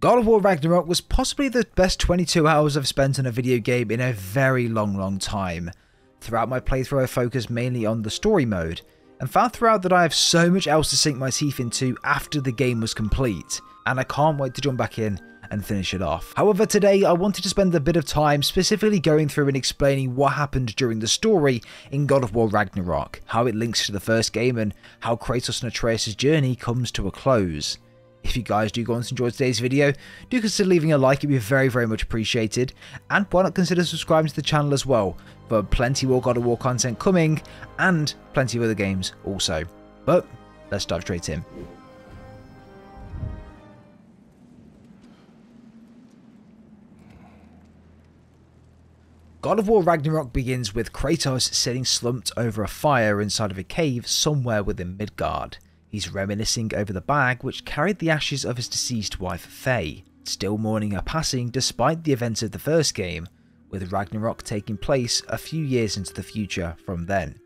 God of War Ragnarok was possibly the best 22 hours I've spent on a video game in a very long, long time. Throughout my playthrough I focused mainly on the story mode, and found throughout that I have so much else to sink my teeth into after the game was complete, and I can't wait to jump back in and finish it off. However, today I wanted to spend a bit of time specifically going through and explaining what happened during the story in God of War Ragnarok, how it links to the first game, and how Kratos and Atreus' journey comes to a close. If you guys do go on to enjoy today's video, do consider leaving a like, it'd be very, very much appreciated. And why not consider subscribing to the channel as well, for plenty more God of War content coming, and plenty of other games also. But, let's dive straight in. God of War Ragnarok begins with Kratos sitting slumped over a fire inside of a cave somewhere within Midgard. He's reminiscing over the bag which carried the ashes of his deceased wife Faye, still mourning her passing despite the events of the first game, with Ragnarok taking place a few years into the future from then.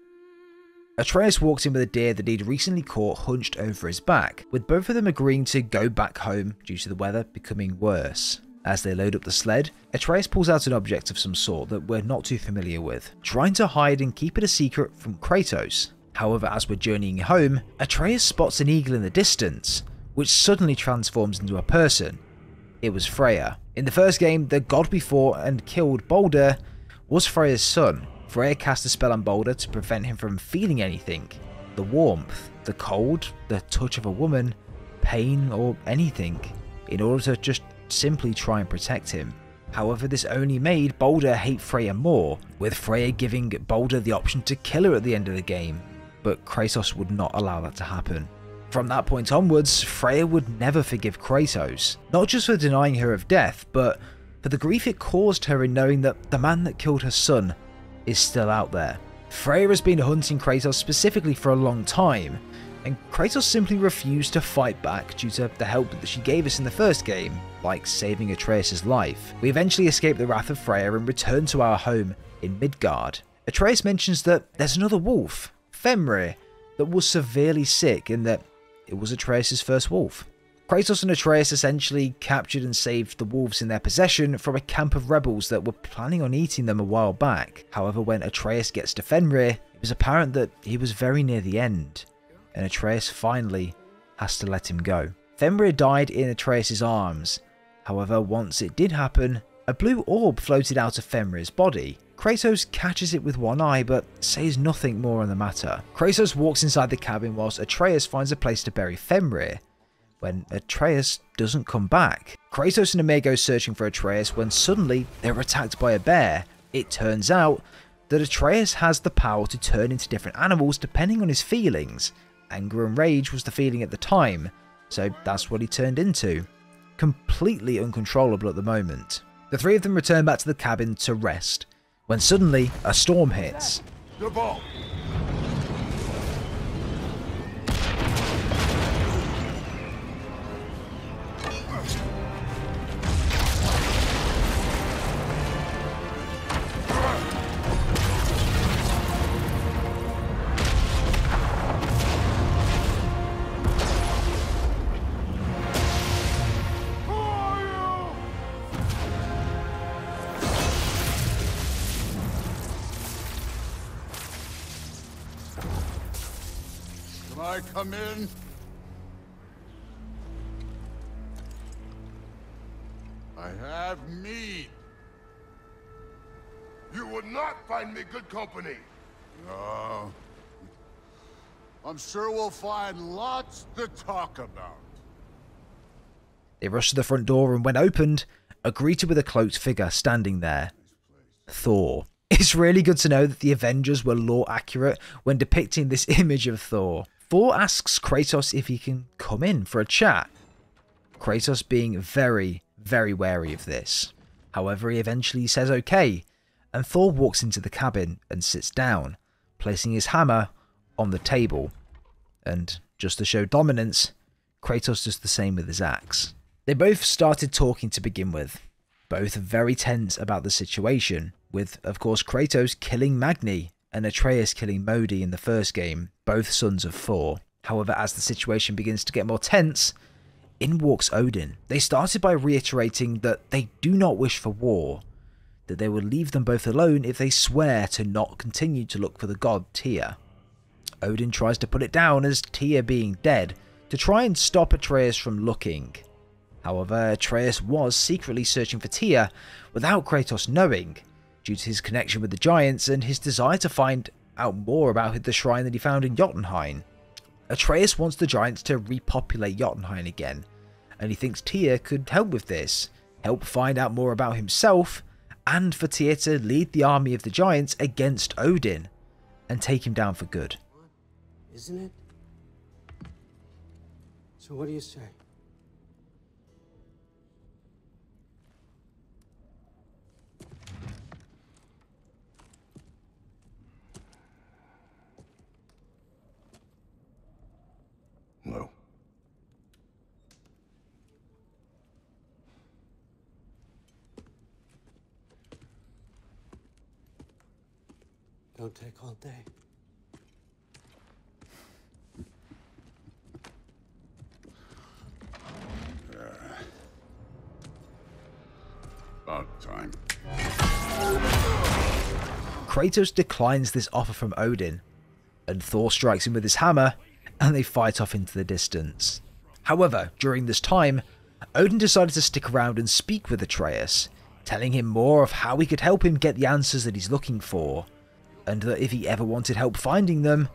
Atreus walks in with a deer that he'd recently caught hunched over his back, with both of them agreeing to go back home due to the weather becoming worse. As they load up the sled, Atreus pulls out an object of some sort that we're not too familiar with, trying to hide and keep it a secret from Kratos, However, as we're journeying home, Atreus spots an eagle in the distance, which suddenly transforms into a person. It was Freya. In the first game, the god before and killed Baldur was Freya's son. Freya cast a spell on Baldur to prevent him from feeling anything. The warmth, the cold, the touch of a woman, pain or anything, in order to just simply try and protect him. However, this only made Baldur hate Freya more, with Freya giving Baldur the option to kill her at the end of the game, but Kratos would not allow that to happen. From that point onwards, Freya would never forgive Kratos, not just for denying her of death, but for the grief it caused her in knowing that the man that killed her son is still out there. Freya has been hunting Kratos specifically for a long time, and Kratos simply refused to fight back due to the help that she gave us in the first game, like saving Atreus' life. We eventually escape the wrath of Freya and return to our home in Midgard. Atreus mentions that there's another wolf, Fenrir that was severely sick in that it was Atreus' first wolf. Kratos and Atreus essentially captured and saved the wolves in their possession from a camp of rebels that were planning on eating them a while back. However, when Atreus gets to Fenrir, it was apparent that he was very near the end, and Atreus finally has to let him go. Fenrir died in Atreus' arms. However, once it did happen, a blue orb floated out of Fenrir's body, Kratos catches it with one eye but says nothing more on the matter. Kratos walks inside the cabin whilst Atreus finds a place to bury Fenrir, when Atreus doesn't come back. Kratos and Mimir go searching for Atreus when suddenly they're attacked by a bear. It turns out that Atreus has the power to turn into different animals depending on his feelings. Anger and rage was the feeling at the time, so that's what he turned into. Completely uncontrollable at the moment. The three of them return back to the cabin to rest, when suddenly a storm hits. Come in? I have meat. You would not find me good company. No. I'm sure we'll find lots to talk about. They rushed to the front door and when opened, are greeted with a cloaked figure standing there. Thor. It's really good to know that the Avengers were lore accurate when depicting this image of Thor. Thor asks Kratos if he can come in for a chat. Kratos being very, very wary of this. However, he eventually says okay, and Thor walks into the cabin and sits down, placing his hammer on the table. And just to show dominance, Kratos does the same with his axe. They both started talking to begin with, both very tense about the situation, with, of course, Kratos killing Magni and Atreus killing Modi in the first game, both sons of Thor. However, as the situation begins to get more tense, In walks Odin. They started by reiterating that they do not wish for war, that they will leave them both alone if they swear to not continue to look for the god Tyr. Odin tries to put it down as Tyr being dead to try and stop Atreus from looking. However, Atreus was secretly searching for Tyr without Kratos knowing, due to his connection with the giants and his desire to find out more about the shrine that he found in Jotunheim. Atreus wants the giants to repopulate Jotunheim again, and he thinks Tyr could help with this, help find out more about himself, and for Tyr to lead the army of the giants against Odin and take him down for good. Isn't it? So what do you say? Don't take all day. About time. Kratos declines this offer from Odin, and Thor strikes him with his hammer, and they fight off into the distance. However, during this time, Odin decided to stick around and speak with Atreus, telling him more of how he could help him get the answers that he's looking for, and that if he ever wanted help finding them,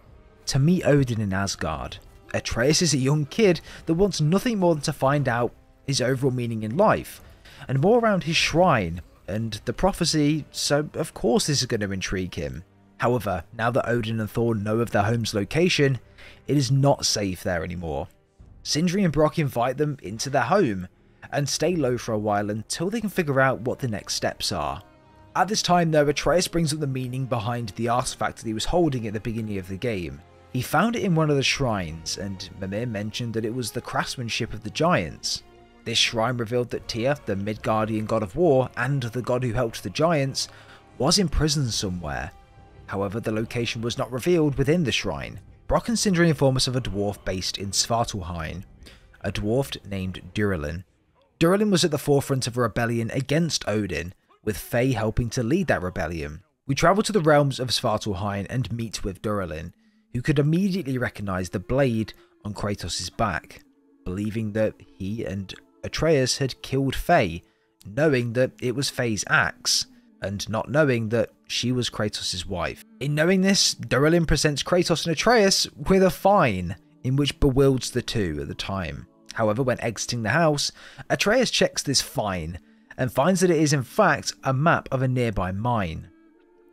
to meet Odin in Asgard. Atreus is a young kid that wants nothing more than to find out his overall meaning in life, and more around his shrine and the prophecy, so of course this is going to intrigue him. However, now that Odin and Thor know of their home's location, it is not safe there anymore. Sindri and Brok invite them into their home and stay low for a while until they can figure out what the next steps are. At this time though, Atreus brings up the meaning behind the artifact that he was holding at the beginning of the game. He found it in one of the shrines, and Mimir mentioned that it was the craftsmanship of the giants. This shrine revealed that Tyr, the Midgardian god of war and the god who helped the giants, was imprisoned somewhere. However, the location was not revealed within the shrine. Brok and Sindri inform us of a dwarf based in Svartalfheim, a dwarf named Durlin. Durlin was at the forefront of a rebellion against Odin, with Faye helping to lead that rebellion. We travel to the realms of Svartalfheim and meet with Durlin, who could immediately recognize the blade on Kratos' back, believing that he and Atreus had killed Faye, knowing that it was Faye's axe, and not knowing that she was Kratos' wife. In knowing this, Durlin presents Kratos and Atreus with a fine, in which bewilds the two at the time. However, when exiting the house, Atreus checks this fine and finds that it is in fact a map of a nearby mine.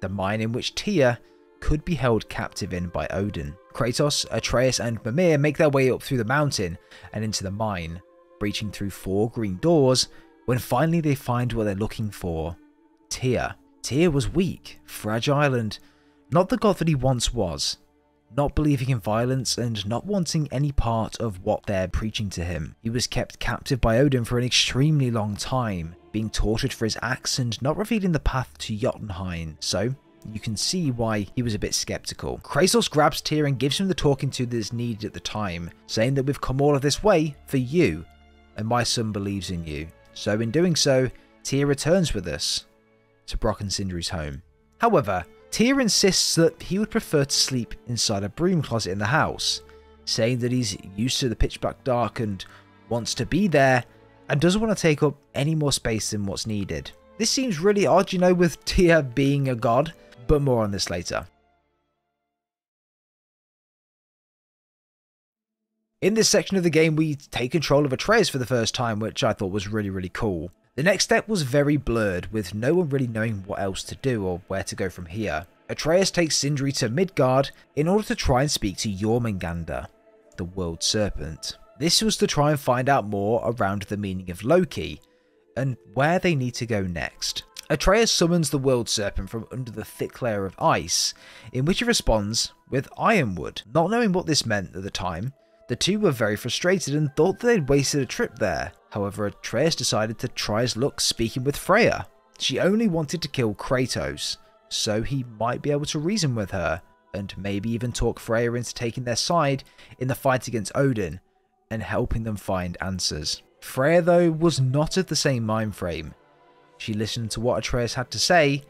The mine in which Tyr could be held captive in by Odin. Kratos, Atreus, and Mimir make their way up through the mountain and into the mine, breaching through four green doors when finally they find what they're looking for Tyr. Tyr was weak, fragile, and not the god that he once was. Not believing in violence and not wanting any part of what they're preaching to him. He was kept captive by Odin for an extremely long time, being tortured for his acts and not revealing the path to Jotunheim. So, you can see why he was a bit skeptical. Kratos grabs Tyr and gives him the talking to that is needed at the time, saying that we've come all of this way for you, and my son believes in you. So in doing so, Tyr returns with us to Brok and Sindri's home. However, Tyr insists that he would prefer to sleep inside a broom closet in the house, saying that he's used to the pitch black dark and wants to be there and doesn't want to take up any more space than what's needed. This seems really odd, you know, with Tyr being a god, but more on this later. In this section of the game, we take control of Atreus for the first time, which I thought was really, really cool. The next step was very blurred, with no one really knowing what else to do or where to go from here. Atreus takes Sindri to Midgard in order to try and speak to Jormungandr, the World Serpent. This was to try and find out more around the meaning of Loki, and where they need to go next. Atreus summons the World Serpent from under the thick layer of ice, in which he responds with Ironwood. Not knowing what this meant at the time, the two were very frustrated and thought that they'd wasted a trip there. However, Atreus decided to try his luck speaking with Freya. She only wanted to kill Kratos, so he might be able to reason with her, and maybe even talk Freya into taking their side in the fight against Odin, and helping them find answers. Freya, though, was not of the same mind frame. She listened to what Atreus had to say,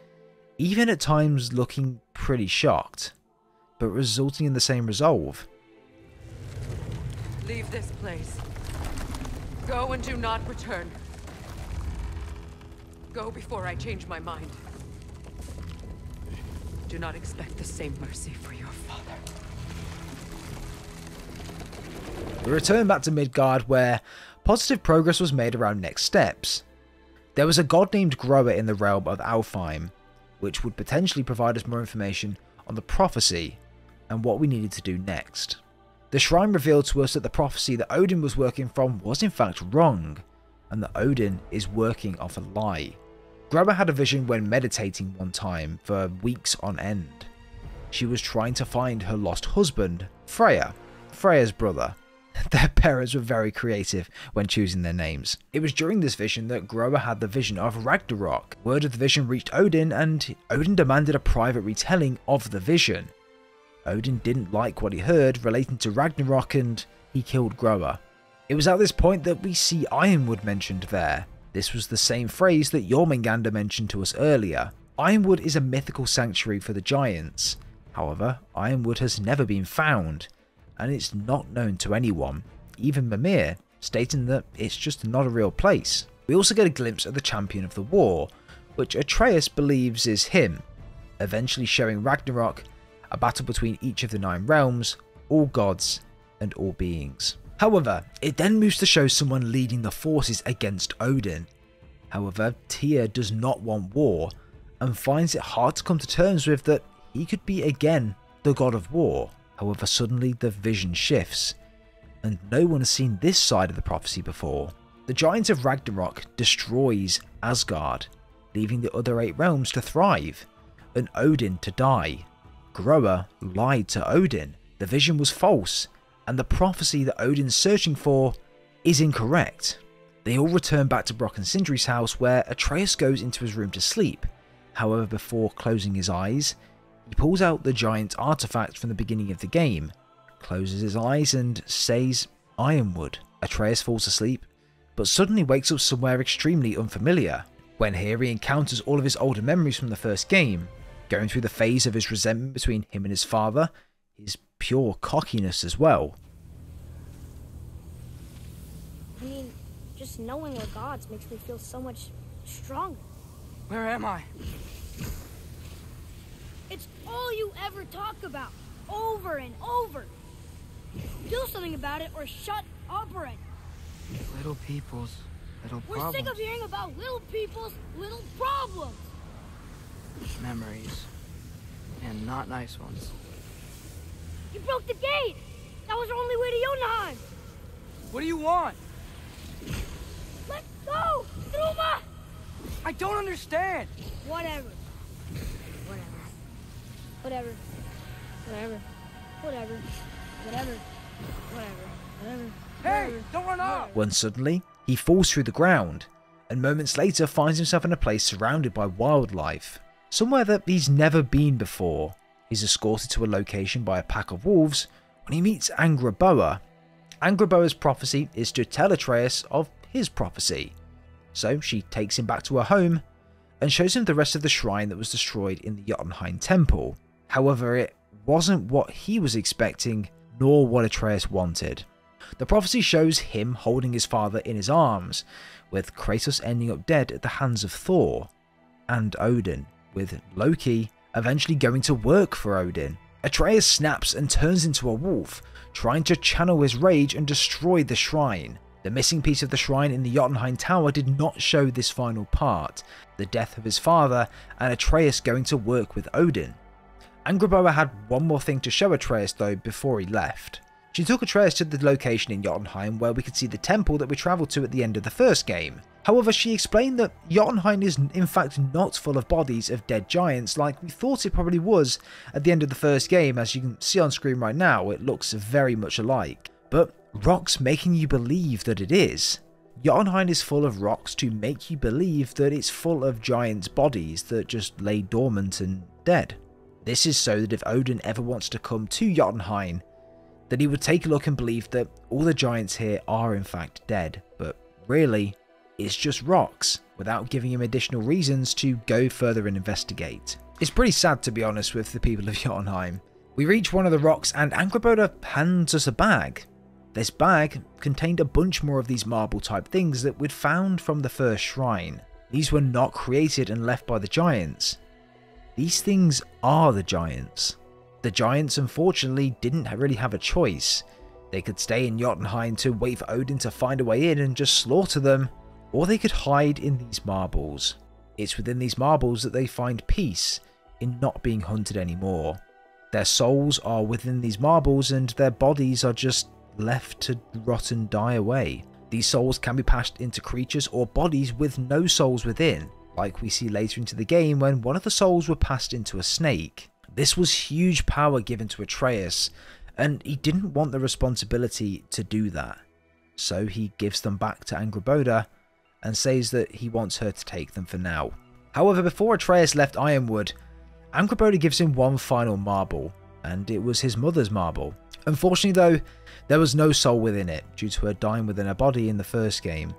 even at times looking pretty shocked, but resulting in the same resolve. Leave this place. Go and do not return. Go before I change my mind. Do not expect the same mercy for your father. We return back to Midgard where positive progress was made around next steps. There was a god named Groa in the realm of Alfheim, which would potentially provide us more information on the prophecy and what we needed to do next. The shrine revealed to us that the prophecy that Odin was working from was in fact wrong, and that Odin is working off a lie. Groa had a vision when meditating one time for weeks on end. She was trying to find her lost husband, Freyr, Freya's brother. Their parents were very creative when choosing their names. It was during this vision that Groa had the vision of Ragnarok. Word of the vision reached Odin, and Odin demanded a private retelling of the vision. Odin didn't like what he heard relating to Ragnarok and he killed Groa. It was at this point that we see Ironwood mentioned there. This was the same phrase that Jormungandr mentioned to us earlier. Ironwood is a mythical sanctuary for the giants. However, Ironwood has never been found, and it's not known to anyone, even Mimir, stating that it's just not a real place. We also get a glimpse of the champion of the war, which Atreus believes is him, eventually showing Ragnarok a battle between each of the nine realms, all gods, and all beings. However, it then moves to show someone leading the forces against Odin. However, Tyr does not want war, and finds it hard to come to terms with that he could be again the god of war. However, suddenly the vision shifts, and no one has seen this side of the prophecy before. The giant of Ragnarok destroys Asgard, leaving the other eight realms to thrive, and Odin to die. Groa lied to Odin. The vision was false, and the prophecy that Odin's searching for is incorrect. They all return back to Brok and Sindri's house where Atreus goes into his room to sleep. However, before closing his eyes, he pulls out the giant artifact from the beginning of the game, closes his eyes and says Ironwood. Atreus falls asleep, but suddenly wakes up somewhere extremely unfamiliar. When here he encounters all of his older memories from the first game, going through the phase of his resentment between him and his father, his pure cockiness as well. I mean, just knowing we're gods makes me feel so much stronger. Where am I? It's all you ever talk about, over and over. Do something about it or shut up already. Little people's little We're problems. sick of hearing about little people's little problems. Memories. And not nice ones. You broke the gate. That was our only way to Jotunheim. What do you want? Let's go, Truma. I don't understand. Whatever. Whatever. Whatever. Whatever. Whatever. Whatever. Whatever. Whatever. Hey, Whatever. don't run off. When suddenly, he falls through the ground, and moments later finds himself in a place surrounded by wildlife. Somewhere that he's never been before. He's escorted to a location by a pack of wolves when he meets Angrboda. Angrboda's prophecy is to tell Atreus of his prophecy. So she takes him back to her home and shows him the rest of the shrine that was destroyed in the Jotunheim temple. However, it wasn't what he was expecting, nor what Atreus wanted. The prophecy shows him holding his father in his arms, with Kratos ending up dead at the hands of Thor, and Odin, with Loki eventually going to work for Odin. Atreus snaps and turns into a wolf, trying to channel his rage and destroy the shrine. The missing piece of the shrine in the Jotunheim Tower did not show this final part, the death of his father and Atreus going to work with Odin. Angrboda had one more thing to show Atreus though before he left. She took Atreus to the location in Jotunheim where we could see the temple that we travelled to at the end of the first game. However, she explained that Jotunheim is in fact not full of bodies of dead giants like we thought it probably was at the end of the first game. As you can see on screen right now, it looks very much alike. But rocks making you believe that it is. Jotunheim is full of rocks to make you believe that it's full of giants' bodies that just lay dormant and dead. This is so that if Odin ever wants to come to Jotunheim, that he would take a look and believe that all the giants here are in fact dead, but really, it's just rocks, without giving him additional reasons to go further and investigate. It's pretty sad to be honest with the people of Jotunheim. We reach one of the rocks and Angrboda hands us a bag. This bag contained a bunch more of these marble type things that we'd found from the first shrine. These were not created and left by the giants. These things are the giants. The giants unfortunately didn't really have a choice. They could stay in Jotunheim to wait for Odin to find a way in and just slaughter them, or they could hide in these marbles. It's within these marbles that they find peace in not being hunted anymore. Their souls are within these marbles and their bodies are just left to rot and die away. These souls can be passed into creatures or bodies with no souls within, like we see later into the game when one of the souls were passed into a snake. This was huge power given to Atreus, and he didn't want the responsibility to do that. So he gives them back to Angrboda and says that he wants her to take them for now. However, before Atreus left Ironwood, Angrboda gives him one final marble, and it was his mother's marble. Unfortunately though, there was no soul within it, due to her dying within her body in the first game,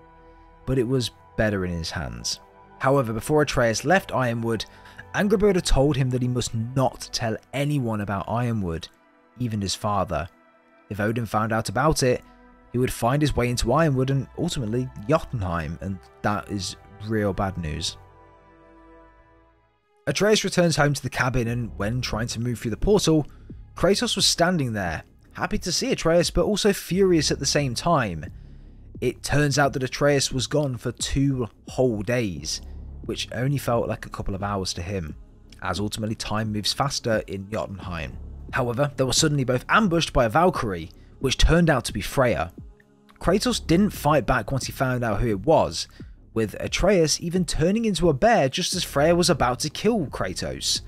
but it was better in his hands. However, before Atreus left Ironwood, Angrboda told him that he must not tell anyone about Ironwood, even his father. If Odin found out about it, he would find his way into Ironwood and ultimately Jotunheim, and that is real bad news. Atreus returns home to the cabin and when trying to move through the portal, Kratos was standing there, happy to see Atreus but also furious at the same time. It turns out that Atreus was gone for two whole days, which only felt like a couple of hours to him, as ultimately time moves faster in Jotunheim. However, they were suddenly both ambushed by a Valkyrie, which turned out to be Freya. Kratos didn't fight back once he found out who it was, with Atreus even turning into a bear just as Freya was about to kill Kratos.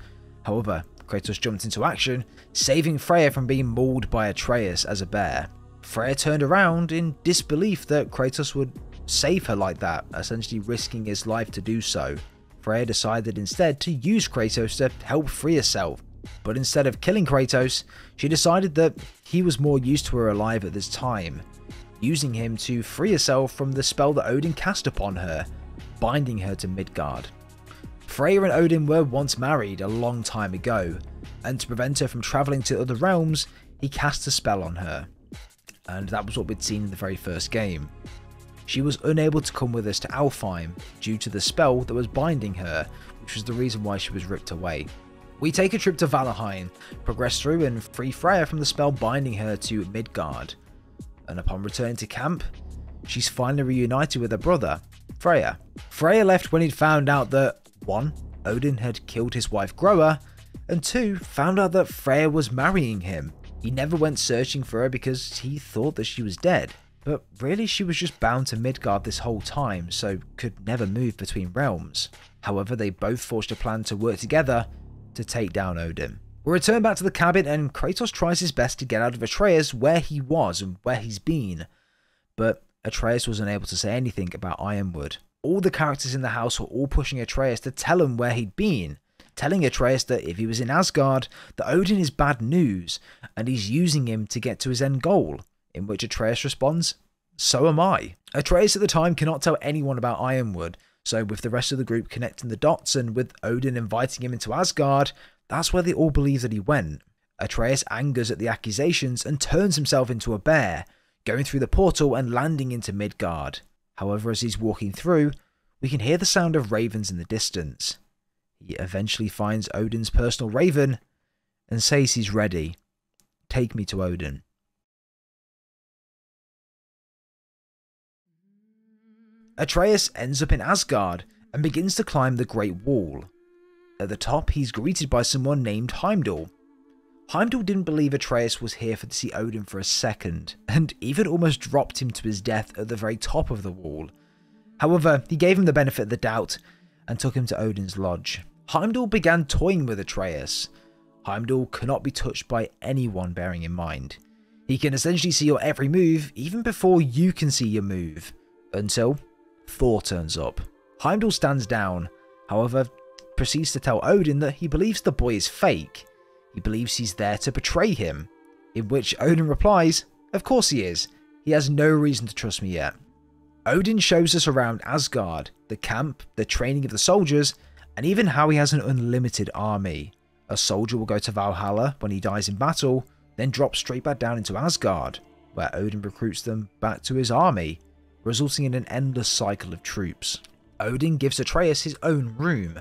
However, Kratos jumped into action, saving Freya from being mauled by Atreus as a bear. Freya turned around in disbelief that Kratos would save her like that, essentially risking his life to do so. Freya decided instead to use Kratos to help free herself, but instead of killing Kratos, she decided that he was more used to her alive at this time, using him to free herself from the spell that Odin cast upon her, binding her to Midgard. Freya and Odin were once married a long time ago, and to prevent her from travelling to other realms, he cast a spell on her. And that was what we'd seen in the very first game. She was unable to come with us to Alfheim due to the spell that was binding her, which was the reason why she was ripped away. We take a trip to Valheim, progress through and free Freya from the spell binding her to Midgard, and upon returning to camp, she's finally reunited with her brother, Freyr. Freyr left when he'd found out that 1. Odin had killed his wife Groa, and 2. found out that Freya was marrying him. He never went searching for her because he thought that she was dead. But really she was just bound to Midgard this whole time, so could never move between realms. However, they both forged a plan to work together to take down Odin. We return back to the cabin and Kratos tries his best to get out of Atreus where he was and where he's been. But Atreus was unable to say anything about Ironwood. All the characters in the house were all pushing Atreus to tell him where he'd been, telling Atreus that if he was in Asgard, that Odin is bad news, and he's using him to get to his end goal, in which Atreus responds, So am I. Atreus at the time cannot tell anyone about Ironwood, so with the rest of the group connecting the dots and with Odin inviting him into Asgard, that's where they all believe that he went. Atreus angers at the accusations and turns himself into a bear, going through the portal and landing into Midgard. However, as he's walking through, we can hear the sound of ravens in the distance. He eventually finds Odin's personal raven and says he's ready. Take me to Odin. Atreus ends up in Asgard and begins to climb the Great Wall. At the top, he's greeted by someone named Heimdall. Heimdall didn't believe Atreus was here for to see Odin for a second, and even almost dropped him to his death at the very top of the wall. However, he gave him the benefit of the doubt and took him to Odin's lodge. Heimdall began toying with Atreus. Heimdall cannot be touched by anyone bearing in mind. He can essentially see your every move even before you can see your move, until Thor turns up. Heimdall stands down, however, proceeds to tell Odin that he believes the boy is fake. He believes he's there to betray him. In which Odin replies, Of course he is. He has no reason to trust me yet. Odin shows us around Asgard, the camp, the training of the soldiers, and even how he has an unlimited army. A soldier will go to Valhalla when he dies in battle, then drop straight back down into Asgard, where Odin recruits them back to his army, resulting in an endless cycle of troops. Odin gives Atreus his own room,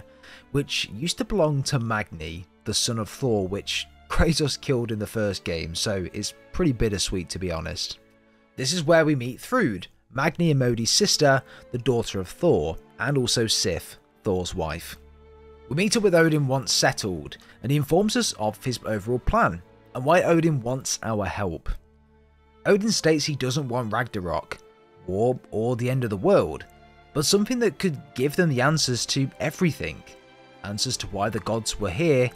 which used to belong to Magni, the son of Thor, which Kratos killed in the first game, so it's pretty bittersweet to be honest. This is where we meet Thrud, Magni and Modi's sister, the daughter of Thor, and also Sif, Thor's wife. We meet up with Odin once settled, and he informs us of his overall plan, and why Odin wants our help. Odin states he doesn't want Ragnarok, war, or the end of the world, but something that could give them the answers to everything. Answers to why the gods were here,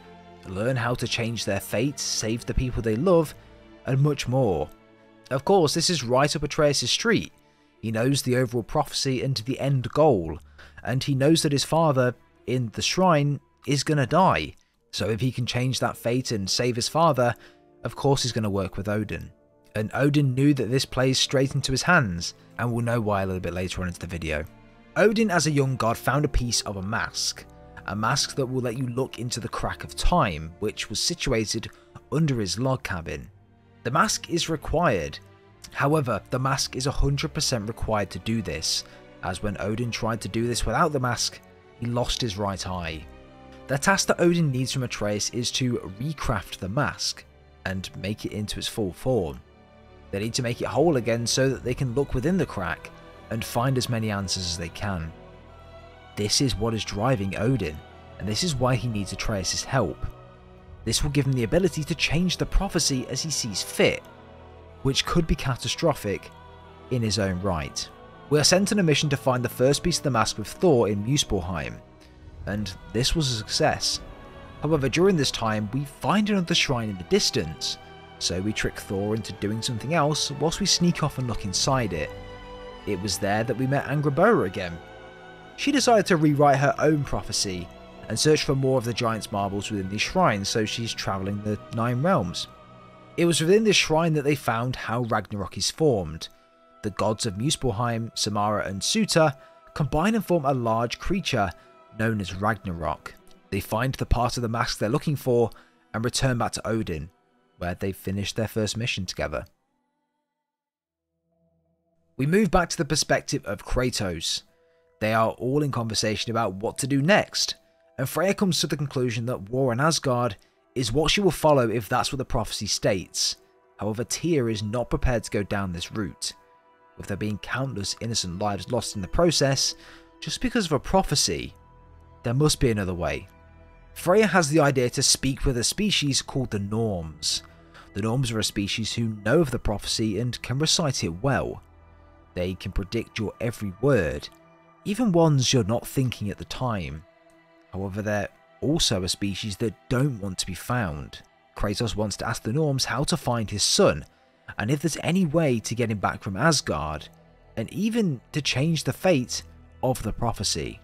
learn how to change their fate, save the people they love, and much more. Of course, this is right up Atreus' street. He knows the overall prophecy and the end goal, and he knows that his father, in the shrine, is gonna die. So if he can change that fate and save his father, of course he's gonna work with Odin. And Odin knew that this plays straight into his hands, and we'll know why a little bit later on into the video. Odin, as a young god, found a piece of a mask. A mask that will let you look into the crack of time, which was situated under his log cabin. The mask is required. However, the mask is 100% required to do this, as when Odin tried to do this without the mask, he lost his right eye. The task that Odin needs from Atreus is to recraft the mask and make it into its full form. They need to make it whole again so that they can look within the crack and find as many answers as they can. This is what is driving Odin, and this is why he needs Atreus' help. This will give him the ability to change the prophecy as he sees fit, which could be catastrophic in his own right. We are sent on a mission to find the first piece of the mask with Thor in Muspelheim, and this was a success. However, during this time, we find another shrine in the distance, so we trick Thor into doing something else whilst we sneak off and look inside it. It was there that we met Angrboda again. She decided to rewrite her own prophecy and search for more of the giant's marbles within these shrines, so she's travelling the Nine Realms. It was within this shrine that they found how Ragnarok is formed. The gods of Muspelheim, Sinmara and Surtr combine and form a large creature known as Ragnarok. They find the part of the mask they're looking for and return back to Odin, where they finish their first mission together. We move back to the perspective of Kratos. They are all in conversation about what to do next, and Freya comes to the conclusion that war in Asgard is what she will follow if that's what the prophecy states. However, Tyr is not prepared to go down this route, with there being countless innocent lives lost in the process, just because of a prophecy. There must be another way. Freya has the idea to speak with a species called the Norns. The Norns are a species who know of the prophecy and can recite it well. They can predict your every word, even ones you're not thinking at the time. However, they're also a species that don't want to be found. Kratos wants to ask the Norns how to find his son, and if there's any way to get him back from Asgard, and even to change the fate of the prophecy.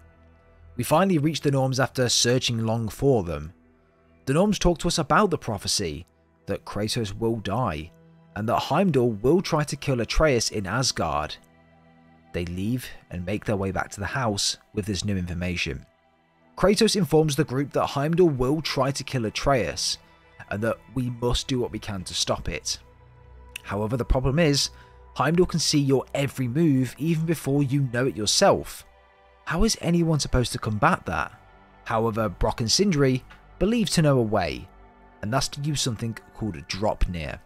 We finally reach the Norns after searching long for them. The Norns talk to us about the prophecy, that Kratos will die, and that Heimdall will try to kill Atreus in Asgard. They leave and make their way back to the house with this new information. Kratos informs the group that Heimdall will try to kill Atreus, and that we must do what we can to stop it. However, the problem is, Heimdall can see your every move even before you know it yourself. How is anyone supposed to combat that? However, Brok and Sindri believe to know a way, and that's to use something called a Draupnir.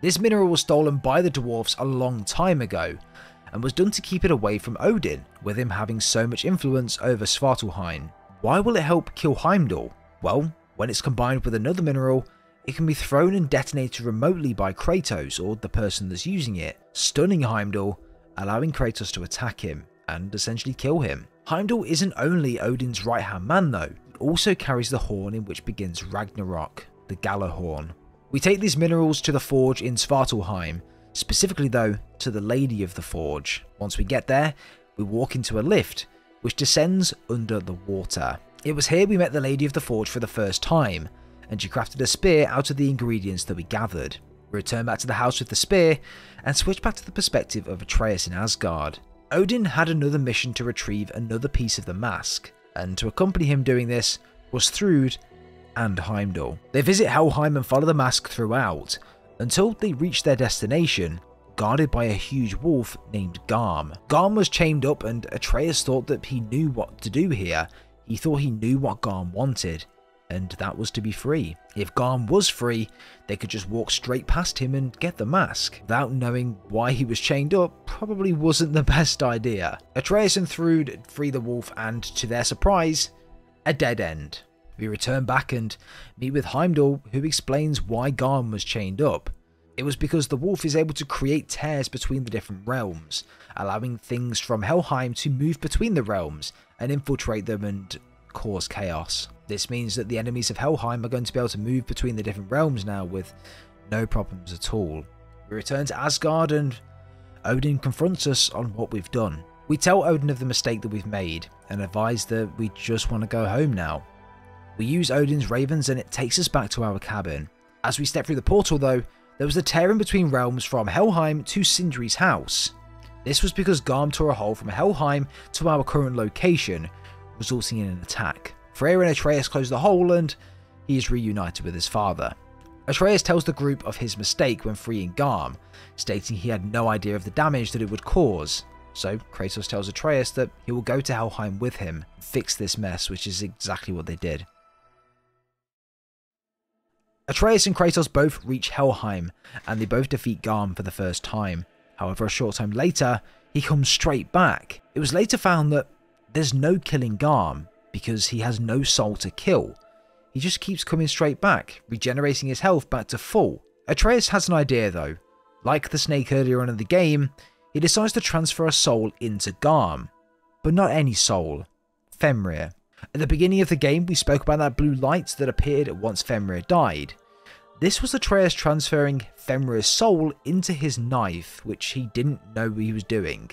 This mineral was stolen by the dwarfs a long time ago, and was done to keep it away from Odin, with him having so much influence over Svartalfheim. Why will it help kill Heimdall? Well, when it's combined with another mineral, it can be thrown and detonated remotely by Kratos or the person that's using it, stunning Heimdall, allowing Kratos to attack him and essentially kill him. Heimdall isn't only Odin's right hand man though, he also carries the horn in which begins Ragnarok, the Gjallarhorn. We take these minerals to the forge in Svartalfheim, specifically though to the Lady of the Forge. Once we get there, we walk into a lift, which descends under the water. It was here we met the Lady of the Forge for the first time, and she crafted a spear out of the ingredients that we gathered. We return back to the house with the spear and switch back to the perspective of Atreus in Asgard. Odin had another mission to retrieve another piece of the mask, and to accompany him doing this was Thrud and Heimdall. They visit Helheim and follow the mask throughout until they reach their destination, guarded by a huge wolf named Garm. Garm was chained up and Atreus thought that he knew what to do here. He thought he knew what Garm wanted, and that was to be free. If Garm was free, they could just walk straight past him and get the mask. Without knowing why he was chained up, probably wasn't the best idea. Atreus and Thrud free the wolf and, to their surprise, a dead end. We return back and meet with Heimdall, who explains why Garm was chained up. It was because the wolf is able to create tears between the different realms, allowing things from Helheim to move between the realms and infiltrate them and cause chaos. This means that the enemies of Helheim are going to be able to move between the different realms now with no problems at all. We return to Asgard and Odin confronts us on what we've done. We tell Odin of the mistake that we've made and advise that we just want to go home now. We use Odin's ravens and it takes us back to our cabin. As we step through the portal though, there was a tearing between realms from Helheim to Sindri's house. This was because Garm tore a hole from Helheim to our current location, resulting in an attack. Freya and Atreus close the hole and he is reunited with his father. Atreus tells the group of his mistake when freeing Garm, stating he had no idea of the damage that it would cause. So Kratos tells Atreus that he will go to Helheim with him and fix this mess, which is exactly what they did. Atreus and Kratos both reach Helheim, and they both defeat Garm for the first time. However, a short time later, he comes straight back. It was later found that there's no killing Garm, because he has no soul to kill. He just keeps coming straight back, regenerating his health back to full. Atreus has an idea though. Like the snake earlier on in the game, he decides to transfer a soul into Garm. But not any soul. Fenrir. At the beginning of the game, we spoke about that blue light that appeared once Fenrir died. This was Atreus transferring Fenrir's soul into his knife, which he didn't know he was doing.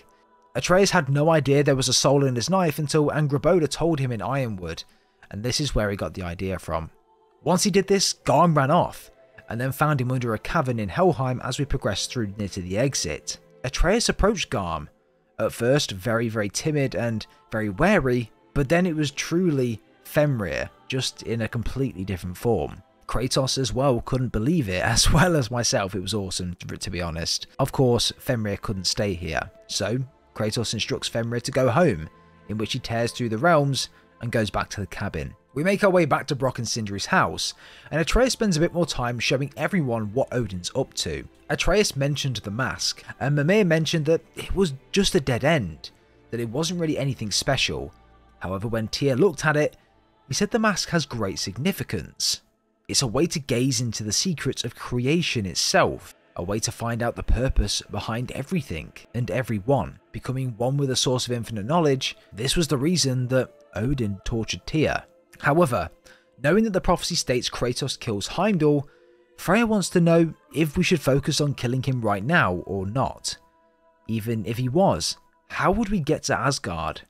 Atreus had no idea there was a soul in his knife until Angrboda told him in Ironwood, and this is where he got the idea from. Once he did this, Garm ran off, and then found him under a cavern in Helheim as we progressed through near to the exit. Atreus approached Garm, at first very very timid and very wary, but then it was truly Fenrir, just in a completely different form. Kratos as well couldn't believe it, as well as myself, it was awesome to be honest. Of course, Fenrir couldn't stay here, so Kratos instructs Fenrir to go home, in which he tears through the realms and goes back to the cabin. We make our way back to Brok and Sindri's house, and Atreus spends a bit more time showing everyone what Odin's up to. Atreus mentioned the mask, and Mimir mentioned that it was just a dead end, that it wasn't really anything special. However, when Tyr looked at it, he said the mask has great significance. It's a way to gaze into the secrets of creation itself, a way to find out the purpose behind everything and everyone. Becoming one with a source of infinite knowledge, this was the reason that Odin tortured Tyr. However, knowing that the prophecy states Kratos kills Heimdall, Freya wants to know if we should focus on killing him right now or not. Even if he was, how would we get to Asgard?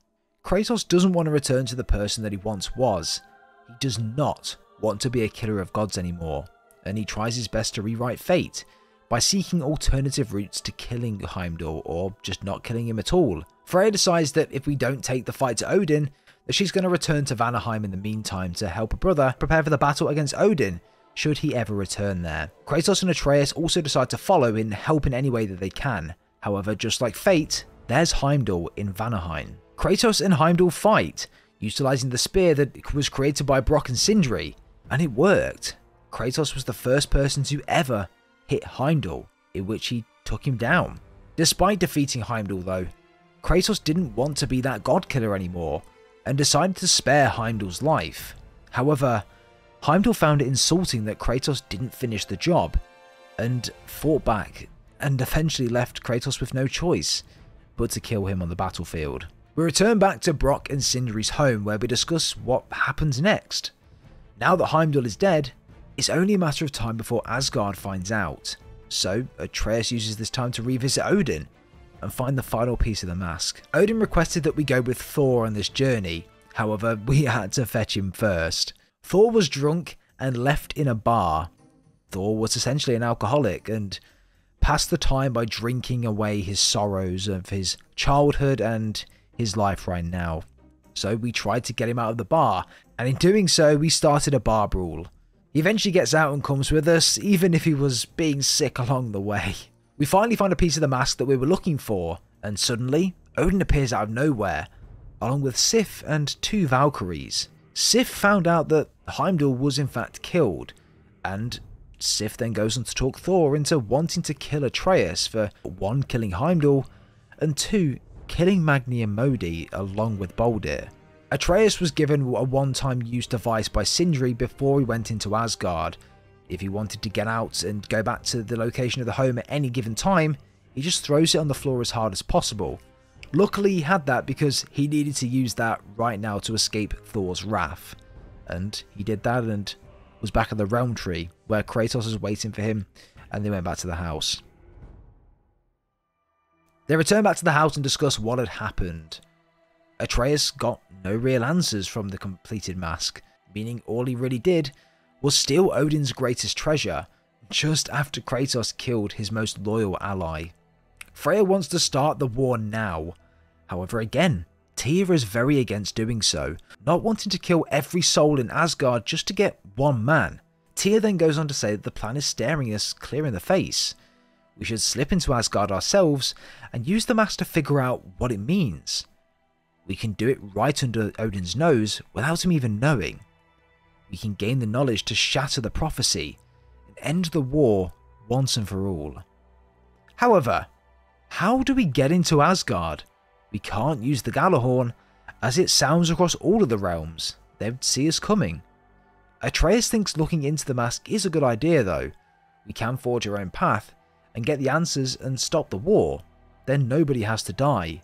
Kratos doesn't want to return to the person that he once was. He does not want to be a killer of gods anymore, and he tries his best to rewrite fate by seeking alternative routes to killing Heimdall or just not killing him at all. Freya decides that if we don't take the fight to Odin, that she's going to return to Vanaheim in the meantime to help her brother prepare for the battle against Odin, should he ever return there. Kratos and Atreus also decide to follow in help in any way that they can. However, just like fate, there's Heimdall in Vanaheim. Kratos and Heimdall fight, utilizing the spear that was created by Brok and Sindri, and it worked. Kratos was the first person to ever hit Heimdall, in which he took him down. Despite defeating Heimdall though, Kratos didn't want to be that god killer anymore, and decided to spare Heimdall's life. However, Heimdall found it insulting that Kratos didn't finish the job, and fought back, and eventually left Kratos with no choice but to kill him on the battlefield. We return back to Brok and Sindri's home where we discuss what happens next. Now that Heimdall is dead, it's only a matter of time before Asgard finds out. So, Atreus uses this time to revisit Odin and find the final piece of the mask. Odin requested that we go with Thor on this journey, however, we had to fetch him first. Thor was drunk and left in a bar. Thor was essentially an alcoholic and passed the time by drinking away his sorrows of his childhood and his life right now. So we tried to get him out of the bar, and in doing so, we started a bar brawl. He eventually gets out and comes with us, even if he was being sick along the way. We finally find a piece of the mask that we were looking for, and suddenly, Odin appears out of nowhere, along with Sif and two Valkyries. Sif found out that Heimdall was in fact killed, and Sif then goes on to talk Thor into wanting to kill Atreus for one, killing Heimdall, and two, killing Magni and Modi along with Baldur. Atreus was given a one-time use device by Sindri before he went into Asgard. If he wanted to get out and go back to the location of the home at any given time, he just throws it on the floor as hard as possible. Luckily he had that because he needed to use that right now to escape Thor's wrath. And he did that and was back at the Realm Tree, where Kratos was waiting for him, and they went back to the house. They returned back to the house and discussed what had happened. Atreus got no real answers from the completed mask, meaning all he really did was steal Odin's greatest treasure, just after Kratos killed his most loyal ally. Freya wants to start the war now. However, again, Tyr is very against doing so, not wanting to kill every soul in Asgard just to get one man. Tyr then goes on to say that the plan is staring us clear in the face. We should slip into Asgard ourselves and use the mask to figure out what it means. We can do it right under Odin's nose without him even knowing. We can gain the knowledge to shatter the prophecy and end the war once and for all. However, how do we get into Asgard? We can't use the Gjallarhorn, as it sounds across all of the realms. They'd see us coming. Atreus thinks looking into the mask is a good idea though. We can forge our own path and get the answers and stop the war. Then nobody has to die.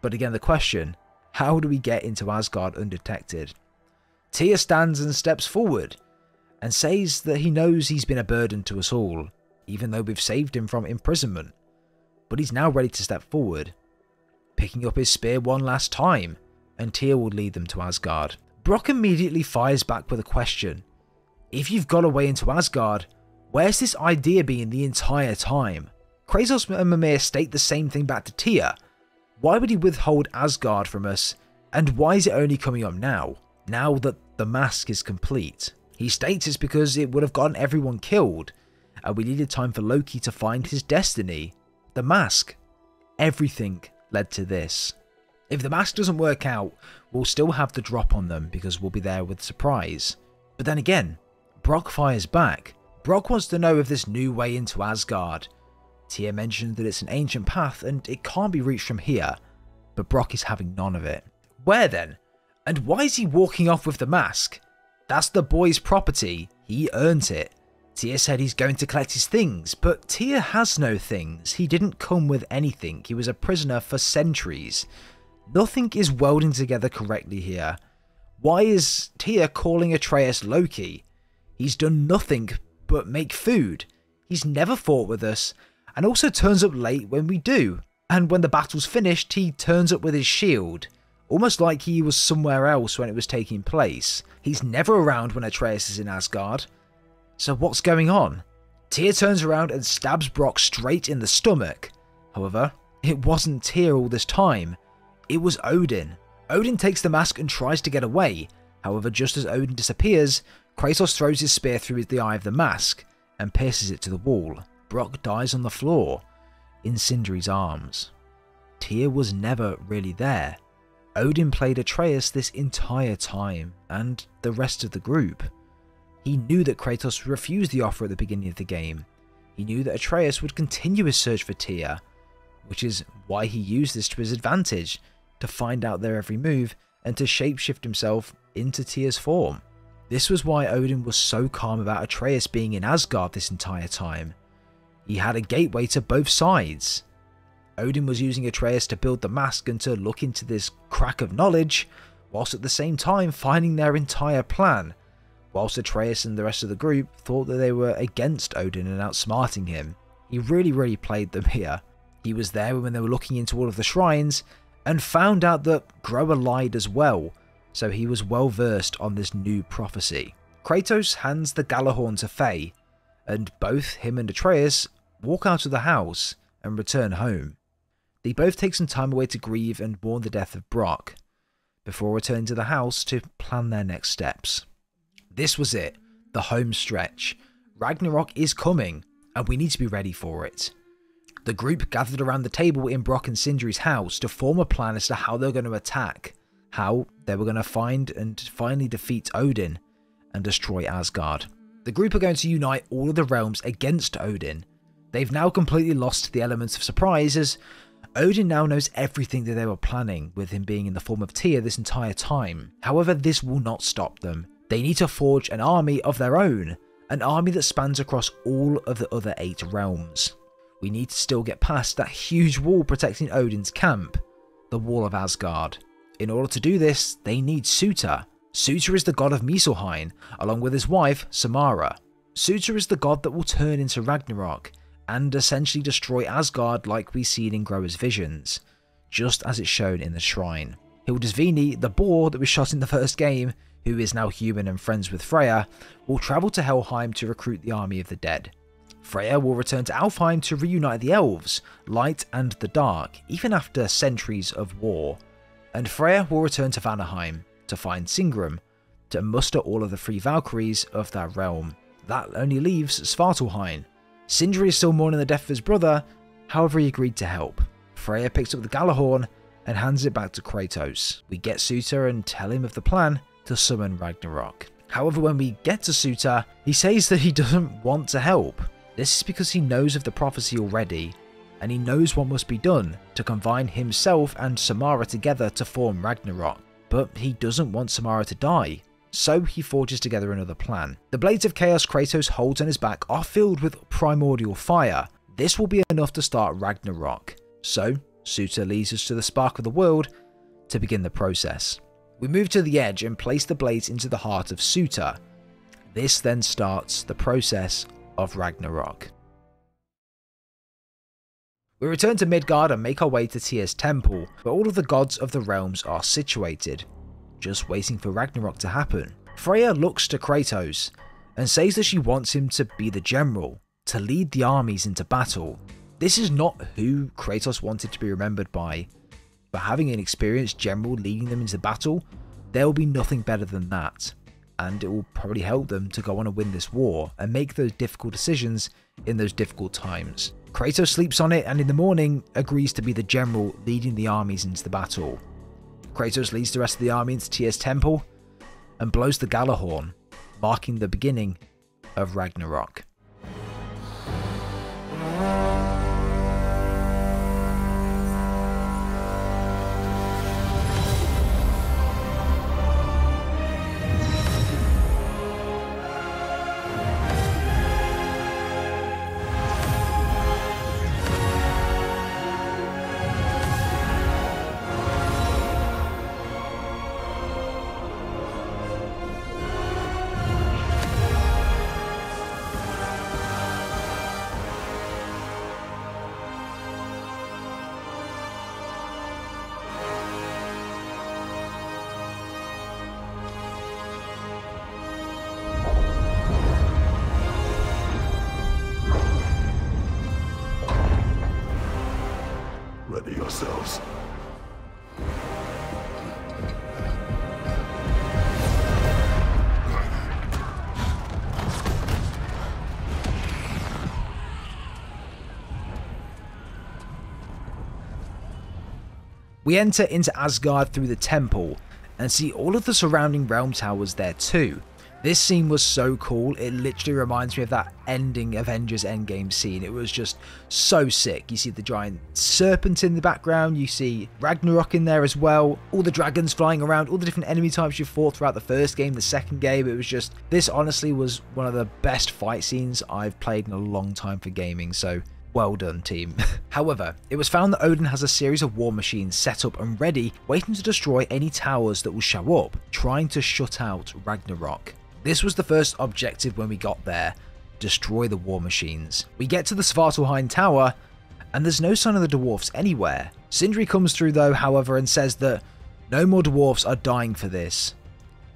But again the question, how do we get into Asgard undetected? Tyr stands and steps forward and says that he knows he's been a burden to us all, even though we've saved him from imprisonment. But he's now ready to step forward picking up his spear one last time, and Tyr will lead them to Asgard. Brok immediately fires back with a question. If you've got a way into Asgard, where's this idea been the entire time? Kratos and Mimir state the same thing back to Tyr. Why would he withhold Asgard from us, and why is it only coming up now? Now that the mask is complete. He states it's because it would have gotten everyone killed, and we needed time for Loki to find his destiny. The mask. Everything led to this. If the mask doesn't work out, we'll still have the drop on them because we'll be there with surprise. But then again, Brok fires back. Brok wants to know of this new way into Asgard. Tyr mentioned that it's an ancient path and it can't be reached from here, but Brok is having none of it. Where then? And why is he walking off with the mask? That's the boy's property, he earned it. Tyr said he's going to collect his things, but Tyr has no things. He didn't come with anything. He was a prisoner for centuries. Nothing is welding together correctly here. Why is Tyr calling Atreus Loki? He's done nothing but make food. He's never fought with us, and also turns up late when we do. And when the battle's finished, he turns up with his shield. Almost like he was somewhere else when it was taking place. He's never around when Atreus is in Asgard. So what's going on? Tyr turns around and stabs Brok straight in the stomach. However, it wasn't Tyr all this time. It was Odin. Odin takes the mask and tries to get away. However, just as Odin disappears, Kratos throws his spear through the eye of the mask and pierces it to the wall. Brok dies on the floor, in Sindri's arms. Tyr was never really there. Odin played Atreus this entire time, and the rest of the group. He knew that Kratos refused the offer at the beginning of the game. He knew that Atreus would continue his search for Tyr, which is why he used this to his advantage, to find out their every move and to shapeshift himself into Tyr's form. This was why Odin was so calm about Atreus being in Asgard this entire time. He had a gateway to both sides. Odin was using Atreus to build the mask and to look into this crack of knowledge, whilst at the same time finding their entire plan Whilst Atreus and the rest of the group thought that they were against Odin and outsmarting him, he really, really played them here. He was there when they were looking into all of the shrines and found out that Groa lied as well, so he was well versed on this new prophecy. Kratos hands the Gjallarhorn to Faye, and both him and Atreus walk out of the house and return home. They both take some time away to grieve and mourn the death of Brok, before returning to the house to plan their next steps. This was it, the home stretch. Ragnarok is coming, and we need to be ready for it. The group gathered around the table in Brok and Sindri's house to form a plan as to how they were going to attack, how they were going to find and finally defeat Odin and destroy Asgard. The group are going to unite all of the realms against Odin. They've now completely lost the elements of surprise as Odin now knows everything that they were planning, with him being in the form of Tyr this entire time. However, this will not stop them. They need to forge an army of their own, an army that spans across all of the other eight realms. We need to still get past that huge wall protecting Odin's camp, the Wall of Asgard. In order to do this, they need Surtr. Surtr is the god of Muspelheim, along with his wife, Sinmara. Surtr is the god that will turn into Ragnarok, and essentially destroy Asgard like we seen in Groa's visions, just as it's shown in the shrine. Hildisvini, the boar that was shot in the first game, who is now human and friends with Freya, will travel to Helheim to recruit the army of the dead. Freya will return to Alfheim to reunite the elves, light and the dark, even after centuries of war. And Freya will return to Vanaheim to find Sigrun, to muster all of the three Valkyries of that realm. That only leaves Svartalfheim, Sindri is still mourning the death of his brother, however he agreed to help. Freya picks up the Gjallarhorn and hands it back to Kratos. We get Surtr and tell him of the plan to summon Ragnarok. However, when we get to Surtr, he says that he doesn't want to help. This is because he knows of the prophecy already, and he knows what must be done to combine himself and Sinmara together to form Ragnarok. But he doesn't want Sinmara to die, so he forges together another plan. The Blades of Chaos Kratos holds on his back are filled with primordial fire. This will be enough to start Ragnarok. So, Surtr leads us to the spark of the world to begin the process. We move to the edge and place the blades into the heart of Surtr. This then starts the process of Ragnarok. We return to Midgard and make our way to Tyr's temple, where all of the gods of the realms are situated just waiting for Ragnarok to happen. Freya looks to Kratos and says that she wants him to be the general, to lead the armies into battle. This is not who Kratos wanted to be remembered by, but having an experienced general leading them into battle, there will be nothing better than that, and it will probably help them to go on and win this war and make those difficult decisions in those difficult times. Kratos sleeps on it and in the morning agrees to be the general leading the armies into the battle. Kratos leads the rest of the army into Tyr's temple and blows the Gjallarhorn, marking the beginning of Ragnarok. Ready yourselves. We enter into Asgard through the temple and see all of the surrounding realm towers there too. This scene was so cool, it literally reminds me of that ending Avengers Endgame scene. It was just so sick. You see the giant serpent in the background, you see Ragnarok in there as well, all the dragons flying around, all the different enemy types you fought throughout the first game, the second game. It was just, this honestly was one of the best fight scenes I've played in a long time for gaming, so well done, team. However, it was found that Odin has a series of war machines set up and ready, waiting to destroy any towers that will show up, trying to shut out Ragnarok. This was the first objective when we got there, destroy the war machines. We get to the Svartalfheim tower, and there's no sign of the dwarfs anywhere. Sindri comes through though, however, and says that no more dwarfs are dying for this.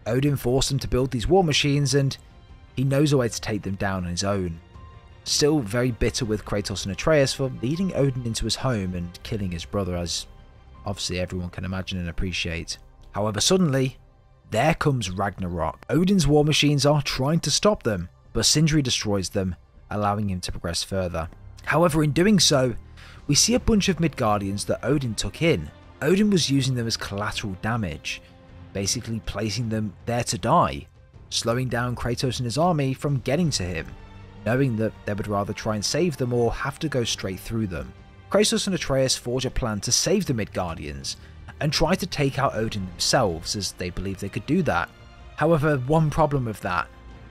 Odin forced them to build these war machines, and he knows a way to take them down on his own. still very bitter with Kratos and Atreus for leading Odin into his home and killing his brother, as obviously everyone can imagine and appreciate. However, suddenly, there comes Ragnarok. Odin's war machines are trying to stop them, but Sindri destroys them, allowing him to progress further. However, in doing so, we see a bunch of Midgardians that Odin took in. Odin was using them as collateral damage, basically placing them there to die, slowing down Kratos and his army from getting to him, knowing that they would rather try and save them or have to go straight through them. Kratos and Atreus forge a plan to save the Midgardians, and try to take out Odin themselves as they believe they could do that. However, one problem with that,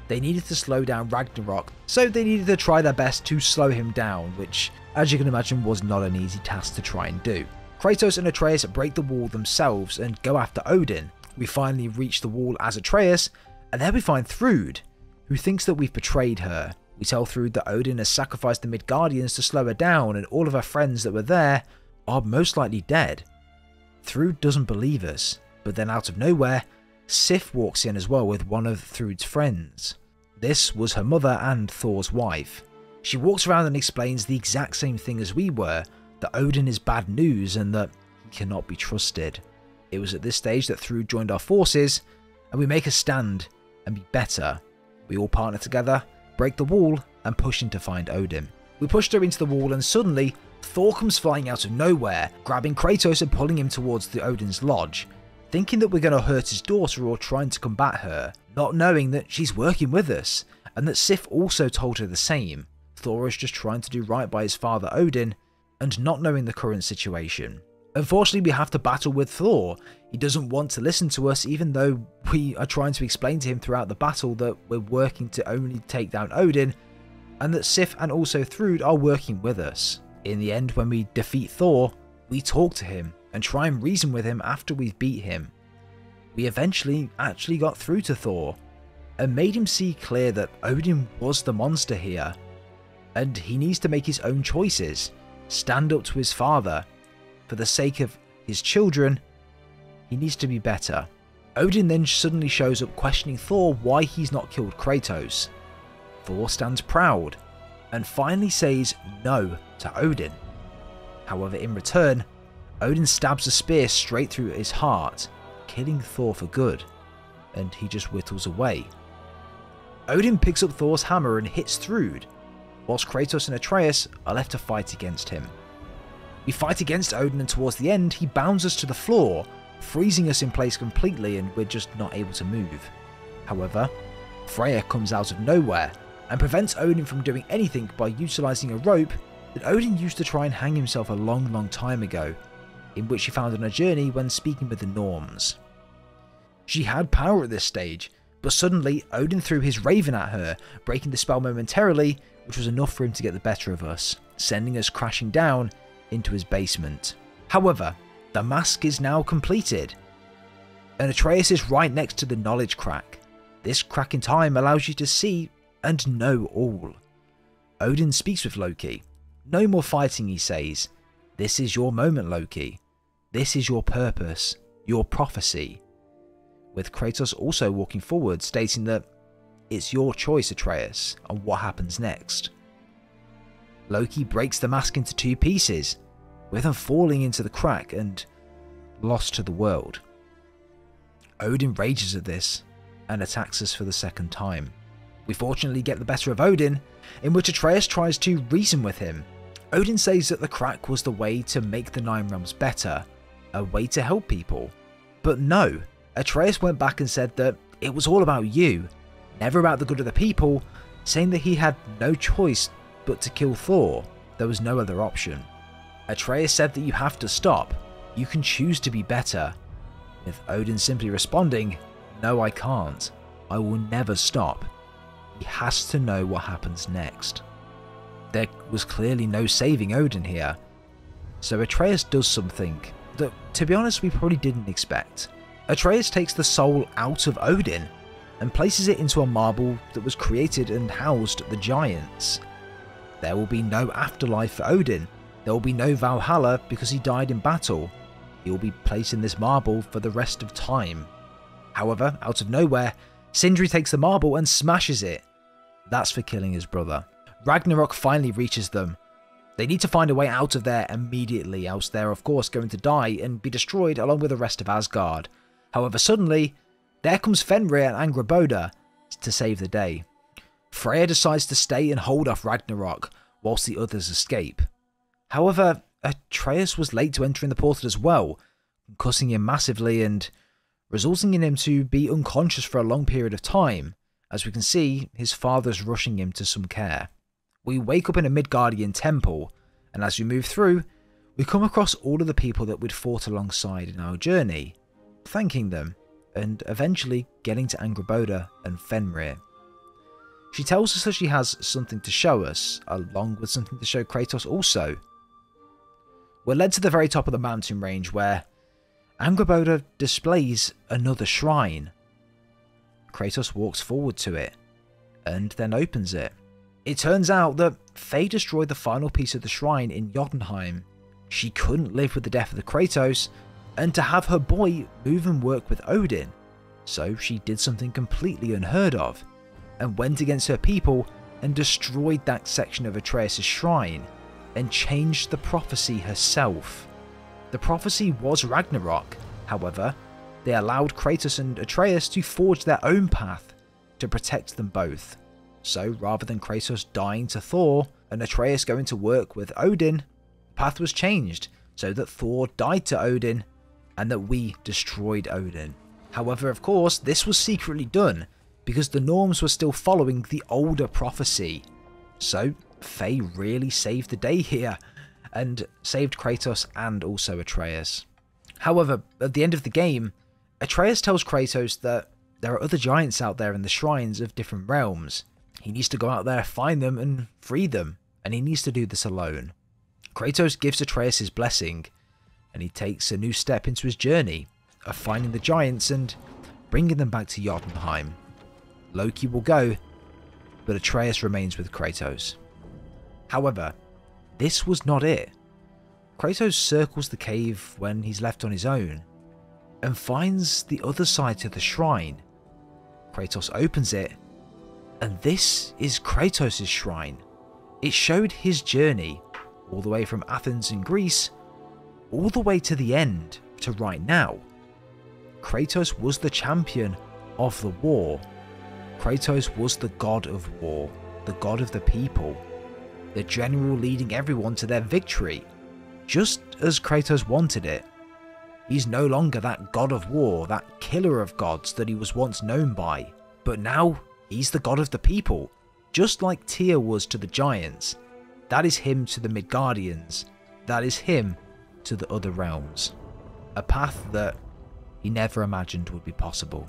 they needed to slow down Ragnarok, so they needed to try their best to slow him down, which, as you can imagine, was not an easy task to try and do. Kratos and Atreus break the wall themselves and go after Odin. We finally reach the wall as Atreus, and there we find Thrud, who thinks that we've betrayed her. We tell Thrud that Odin has sacrificed the Midgardians to slow her down, and all of her friends that were there are most likely dead. Thrud doesn't believe us, but then out of nowhere, Sif walks in as well with one of Thrud's friends. This was her mother and Thor's wife. She walks around and explains the exact same thing as we were, that Odin is bad news and that he cannot be trusted. It was at this stage that Thrud joined our forces, and we make a stand and be better. We all partner together, break the wall, and push in to find Odin. We pushed her into the wall and suddenly Thor comes flying out of nowhere, grabbing Kratos and pulling him towards the Odin's lodge, thinking that we're going to hurt his daughter or trying to combat her, not knowing that she's working with us, and that Sif also told her the same. Thor is just trying to do right by his father Odin, and not knowing the current situation. Unfortunately, we have to battle with Thor. He doesn't want to listen to us, even though we are trying to explain to him throughout the battle that we're working to only take down Odin, and that Sif and also Thrud are working with us. In the end, when we defeat Thor, we talk to him and try and reason with him after we've beat him. We eventually actually got through to Thor and made him see clear that Odin was the monster here, and he needs to make his own choices, stand up to his father. For the sake of his children, he needs to be better. Odin then suddenly shows up questioning Thor why he's not killed Kratos. Thor stands proud and finally says no to Odin. However, in return, Odin stabs a spear straight through his heart, killing Thor for good, and he just whittles away. Odin picks up Thor's hammer and hits Thrud, whilst Kratos and Atreus are left to fight against him. We fight against Odin and towards the end he bounds us to the floor, freezing us in place completely and we're just not able to move. However, Freya comes out of nowhere and prevents Odin from doing anything by utilising a rope that Odin used to try and hang himself a long, long time ago, in which he found on a journey when speaking with the Norns. She had power at this stage, but suddenly Odin threw his raven at her, breaking the spell momentarily, which was enough for him to get the better of us, sending us crashing down into his basement. However, the mask is now completed, and Atreus is right next to the knowledge crack. This crack in time allows you to see and know all. Odin speaks with Loki. No more fighting, he says. This is your moment, Loki. This is your purpose, your prophecy. With Kratos also walking forward, stating that it's your choice, Atreus, on what happens next. Loki breaks the mask into two pieces, with him falling into the crack and lost to the world. Odin rages at this and attacks us for the second time. We fortunately get the better of Odin, in which Atreus tries to reason with him. Odin says that the crack was the way to make the Nine Realms better, a way to help people. But no, Atreus went back and said that it was all about you, never about the good of the people, saying that he had no choice but to kill Thor. There was no other option. Atreus said that you have to stop, you can choose to be better. With Odin simply responding, No, I can't. I will never stop. He has to know what happens next. There was clearly no saving Odin here, so Atreus does something that, to be honest, we probably didn't expect. Atreus takes the soul out of Odin and places it into a marble that was created and housed the giants. There will be no afterlife for Odin, there will be no Valhalla because he died in battle. He will be placed in this marble for the rest of time. However, out of nowhere, Sindri takes the marble and smashes it. That's for killing his brother. Ragnarok finally reaches them. They need to find a way out of there immediately, else they're of course going to die and be destroyed along with the rest of Asgard. However, suddenly, there comes Fenrir and Angrboda to save the day. Freya decides to stay and hold off Ragnarok, whilst the others escape. However, Atreus was late to entering the portal as well, concussing him massively and resulting in him to be unconscious for a long period of time. As we can see, his father's rushing him to some care. We wake up in a Midgardian temple, and as we move through, we come across all of the people that we'd fought alongside in our journey, thanking them, and eventually getting to Angrboda and Fenrir. She tells us that she has something to show us, along with something to show Kratos also. We're led to the very top of the mountain range where Angrboda displays another shrine. Kratos walks forward to it, and then opens it. It turns out that Faye destroyed the final piece of the shrine in Jotunheim. She couldn't live with the death of the Kratos, and to have her boy move and work with Odin. So she did something completely unheard of, and went against her people and destroyed that section of Atreus' shrine, and changed the prophecy herself. The prophecy was Ragnarok, however, they allowed Kratos and Atreus to forge their own path to protect them both. So rather than Kratos dying to Thor and Atreus going to work with Odin, the path was changed so that Thor died to Odin and that we destroyed Odin. However, of course, this was secretly done because the Norns were still following the older prophecy. So, Faye really saved the day here and saved Kratos and also Atreus. However, at the end of the game, Atreus tells Kratos that there are other giants out there in the shrines of different realms. He needs to go out there, find them, and free them, and he needs to do this alone. Kratos gives Atreus his blessing, and he takes a new step into his journey of finding the giants and bringing them back to Jotunheim. Loki will go, but Atreus remains with Kratos. However, this was not it. Kratos circles the cave when he's left on his own and finds the other side to the shrine. Kratos opens it, and this is Kratos' shrine. It showed his journey all the way from Athens in Greece all the way to the end to right now. Kratos was the champion of the war. Kratos was the god of war, the god of the people, the general leading everyone to their victory, just as Kratos wanted it. He's no longer that god of war, that killer of gods that he was once known by, but now he's the god of the people, just like Tyr was to the giants. That is him to the Midgardians. That is him to the other realms. A path that he never imagined would be possible.